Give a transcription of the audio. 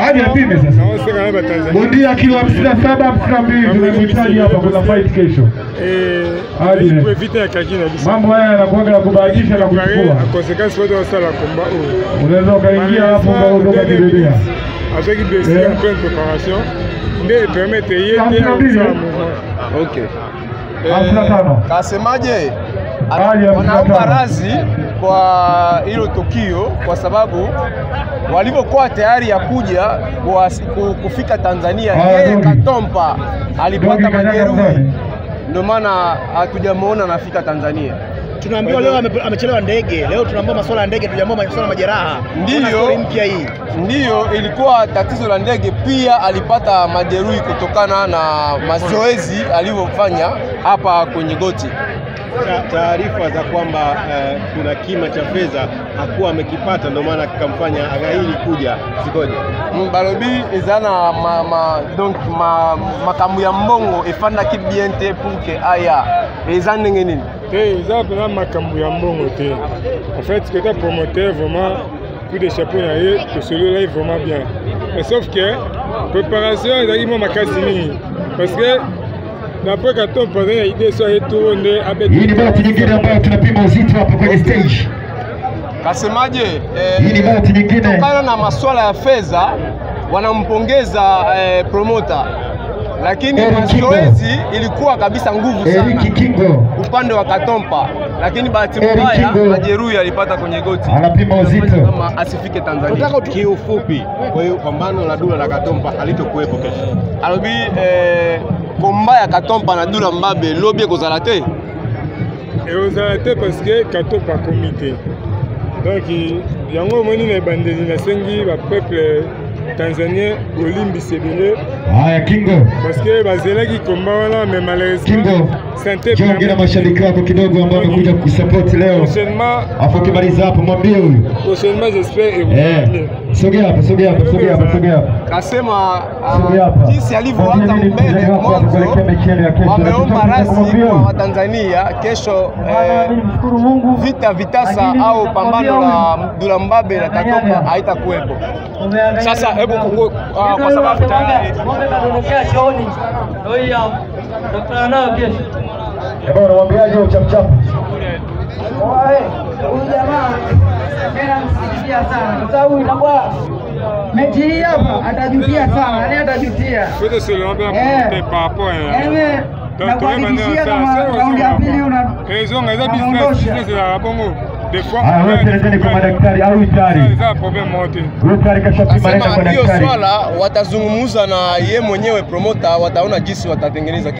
Hadi apime sasa. Bondia kilo 57 52 tunamhitaji hapa kuna fight kesho. Hadi ne. Mambo haya yanakuwa ya kubahatisha na kuchukua. Unaweza ukaingia hapo ukaondoka kidedea. avec blessure Yeah. en pleine préparation nde permettre ye Ah, te tunabidi, aosala eh? Okay. Hamsini na. Kasemaje? Hali hamsini kwa hilo tukio kwa sababu walivyokuwa tayari ya kuja kufika Tanzania, yeye Katompa alipata majeruhi, ndio maana hatujamwona anafika Tanzania. Tunaambiwa leo amechelewa ndege. Leo tunaambiwa masuala ya ndege, tujaambiwa masuala ya majeraha. Ndiyo. Kuna mpya hii. Ndiyo, ilikuwa tatizo la ndege. Pia alipata majeruhi kutokana na mazoezi alivyofanya hapa kwenye goti. Ta- taarifa za kwamba eh, kuna kima cha fedha hakuwa amekipata, ndio maana kikamfanya aghairi kuja. Zikoje? Mm, balobi eza na ma, ma, donc ma, makambo ya mbongo efandaki bien te pour ke aya. Eza ndenge nini? Te eza mpena makambo ya mbongo te. En fait kota promoteur vraiment coup de chapeau na ye tosolola ye vraiment bien. Mais sauf que préparation ezalaki mwa makasi mingi parce que d'après katon pendant ya ide so tuone nde Hii ni bauti nyingine ambayo tunapima uzito hapa kwenye stage. kasemaje Hii ni bauti nyingine. kutokana na maswala ya fedha wanampongeza eh, promoter lakini mazoezi ilikuwa kabisa nguvu Eric sana Kingo upande wa Katompa, lakini bahati mbaya majeruhi alipata kwenye goti anapima uzito. kama asifike Tanzania. Kiufupi, kwa hiyo pambano la Dula na Katompa halitokuwepo kesho. Albi eh, komba ya Katompa na Dula Mbabe lobi ekozala te? Ekozala te parce que katompa akomi te. Donc yango omoni na ebandeli nasengi bapeuple tanzanien bolimbisa ebele Haya Kingo. parce que bazelaki komba wana mais malheureusement Jonge na mashabiki wako kidogo ambao wamekuja kukusupport leo. Afu ukimaliza hapo mwambie huyu. Eh. Sogea hapa, sogea hapa, sogea hapa, sogea hapa. kasema uh, jinsi nini mbele mwanzo, wameomba rasmi kwa. Watanzania kesho eh, vita vitasa au pambano la. Dula Mbabe na Katompa haitakuwepo. Sasa hebu ah, kwa sababu tayari hapo, bwana unamwambiaje uchapchap? Huyu jamaa mimi sana kwa sababu inakuwa mechi hii hapa atajutia sana, yani atajutia. Nakuhakikishia kama raundi ya pili una business bongo wewe kwa madaktari au tayari. Huyo tayari kashapima kwa Nasema hiyo swala watazungumza na ye mwenyewe promota, wataona jinsi watatengeneza